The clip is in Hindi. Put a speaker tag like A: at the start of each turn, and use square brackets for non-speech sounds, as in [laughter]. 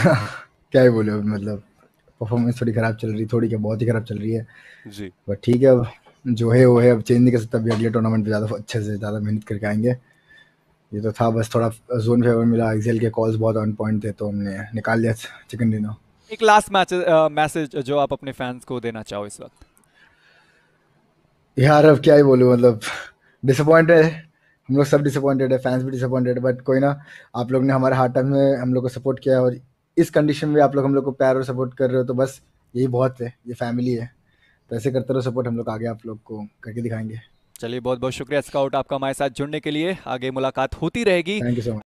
A: [laughs] क्या ही बोले मतलब परफॉर्मेंस थोड़ी खराब चल रही थोड़ी क्या बहुत ही खराब चल रही है।
B: जी।
A: बट ठीक है अब जो है वो है अब चेंज नहीं कर सकता अभी अगले टूर्नामेंट पे ज़्यादा अच्छे से ज़्यादा मेहनत करके आएँगे। ये तो था बस थोड़ा जोन फेवर मिला एक्सेल के कॉल्स बहुत ऑन पॉइंट थे तो हमने निकाल लिया चिकन डिनर
C: एक लास्ट मैच मैसेज जो आप अपने फैंस को देना चाहो इस वक्त।
A: यार अब क्या ही बोलूँ मतलब डिसअपॉइंटेड है। हम लोग सब डिसअपॉइंटेड है फैंस भी डिसअपॉइंटेड बट कोई ना आप लोग ने हमारे हार्ड टाइम में हम लोग को सपोर्ट किया और इस कंडीशन में आप लोग हम लोग को प्यार और सपोर्ट कर रहे हो तो बस यही बहुत है ये फैमिली है। तो ऐसे करते रहो सपोर्ट हम लोग आगे आप लोग को करके दिखाएँगे।
C: चलिए बहुत बहुत शुक्रिया स्काउट आपका हमारे साथ जुड़ने के लिए। आगे मुलाकात होती रहेगी।
A: Thank you so much